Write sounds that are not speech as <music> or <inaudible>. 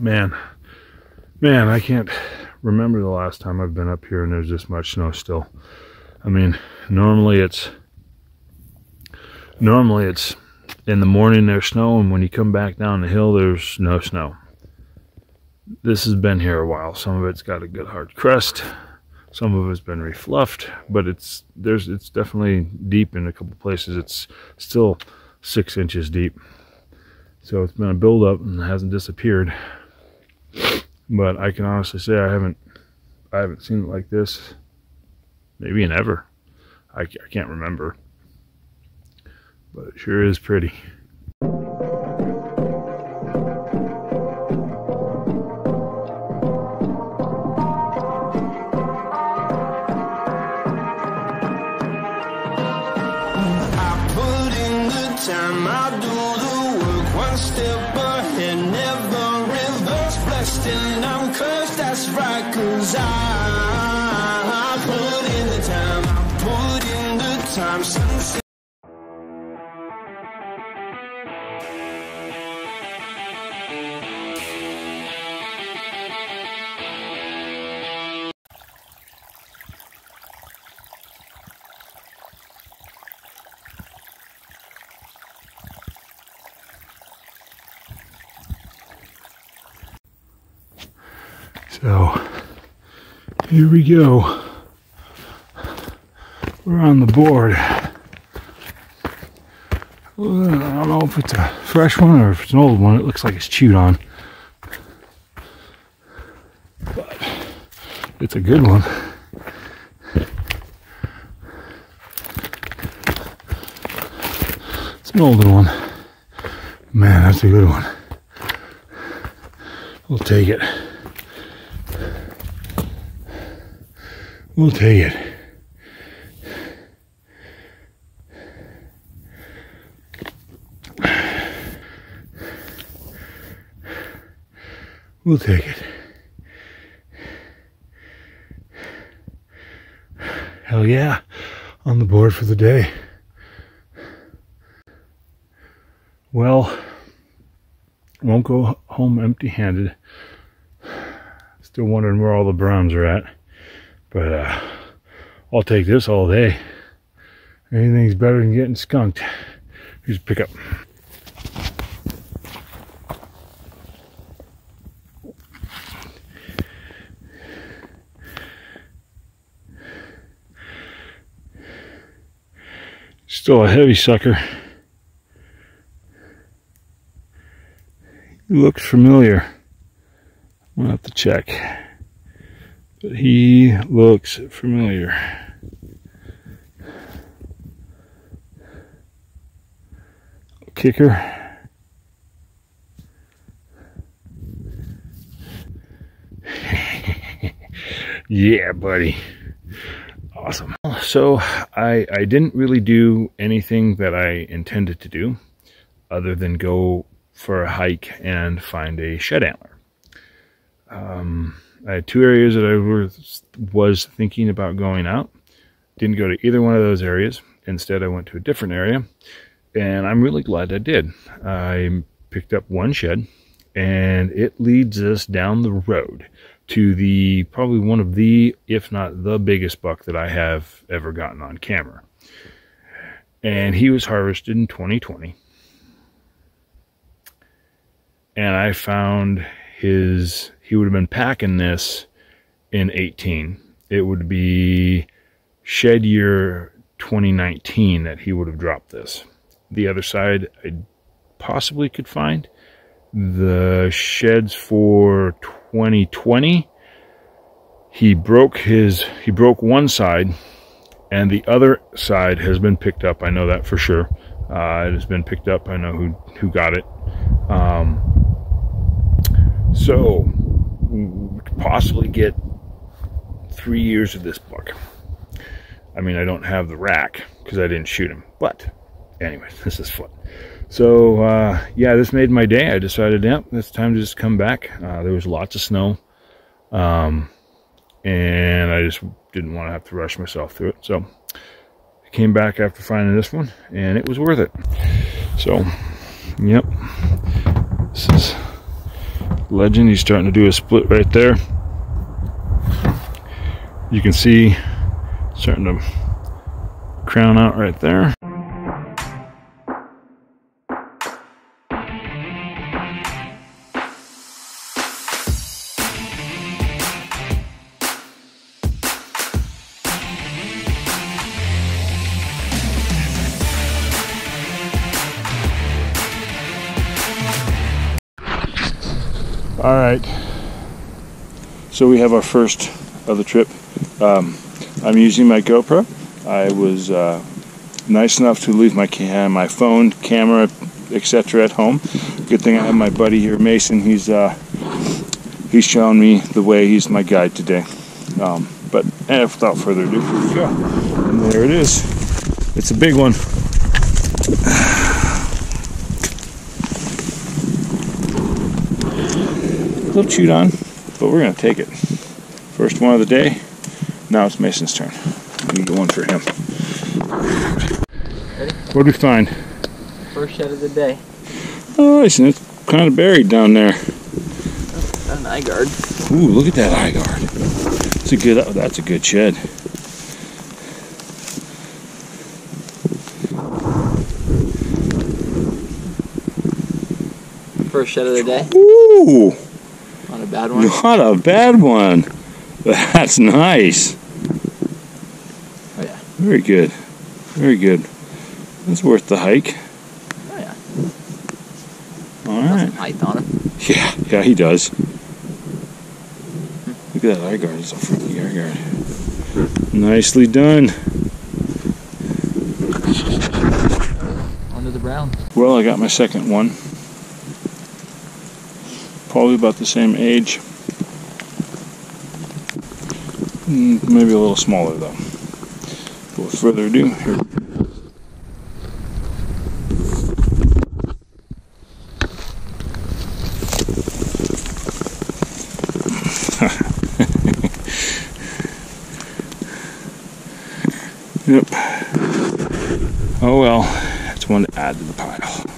Man, man, I can't remember the last time I've been up here and there's this much snow still. I mean, normally it's normally it's in the morning there's snow and when you come back down the hill there's no snow. This has been here a while. Some of it's got a good hard crust. Some of it's been refluffed, but it's there's it's definitely deep in a couple places. It's still six inches deep. So it's been a buildup and hasn't disappeared. But I can honestly say I haven't I haven't seen it like this maybe in ever. I, I can't remember. But it sure is pretty. And I'm cursed that's right cause I, So here we go. We're on the board. I don't know if it's a fresh one or if it's an old one. It looks like it's chewed on. But it's a good one. It's an older one. Man, that's a good one. We'll take it. We'll take it. We'll take it. Hell yeah, on the board for the day. Well, won't go home empty handed. Still wondering where all the browns are at. But uh, I'll take this all day. Anything's better than getting skunked. Here's a pickup. Still a heavy sucker. Looks familiar. I'm gonna have to check. But he looks familiar. Kicker. <laughs> yeah, buddy. Awesome. So I I didn't really do anything that I intended to do other than go for a hike and find a shed antler. Um, I had two areas that I was, thinking about going out. Didn't go to either one of those areas. Instead, I went to a different area, and I'm really glad I did. I picked up one shed, and it leads us down the road to the probably one of the, if not the biggest buck that I have ever gotten on camera. And he was harvested in 2020. And I found his, he would have been packing this in 18. It would be shed year 2019 that he would have dropped this. The other side I possibly could find. The sheds for 2020 he broke his he broke one side and the other side has been picked up i know that for sure uh, it has been picked up i know who who got it um, so possibly get three years of this buck i mean i don't have the rack because i didn't shoot him but anyway, <laughs> this is fun. So uh, yeah this made my day. I decided yeah it's time to just come back. Uh, there was lots of snow um, and i just didn't want to have to rush myself through it. So I came back after finding this one and it was worth it. So yep. This is legend. He's starting to do a split right there. You can see starting to crown out right there. All right. So we have our first of the trip. Um, I'm using my GoPro. I was uh, nice enough to leave my cam, my phone, camera, etc. at home. Good thing I have my buddy here, Mason. He's uh, he's showing me the way. He's my guide today. Um, but eh, without further ado, here we go. And there it is. It's a big one. A little chewed on, but we're gonna take it. First one of the day. Now it's Mason's turn. Gonna go one for him. Ready? What do we find? First shot of the day. Oh, listen, it's kind of buried down there. Got an eye guard. Ooh, look at that eye guard. That's a good. That's a good shed. First shot of the day. Ooh, a bad one. not a bad one. That's nice. Oh yeah. Very good. Very good. That's worth the hike. Oh yeah. All some height on him. Yeah, yeah, he does. Look at that eye guard. It's a freaking eye guard. Nicely done. Onto the brown. Well, I got my second one. Probably about the same age. Mm, Maybe a little smaller though. But with further ado, here. <laughs> yep. Oh well, that's one to add to the pile.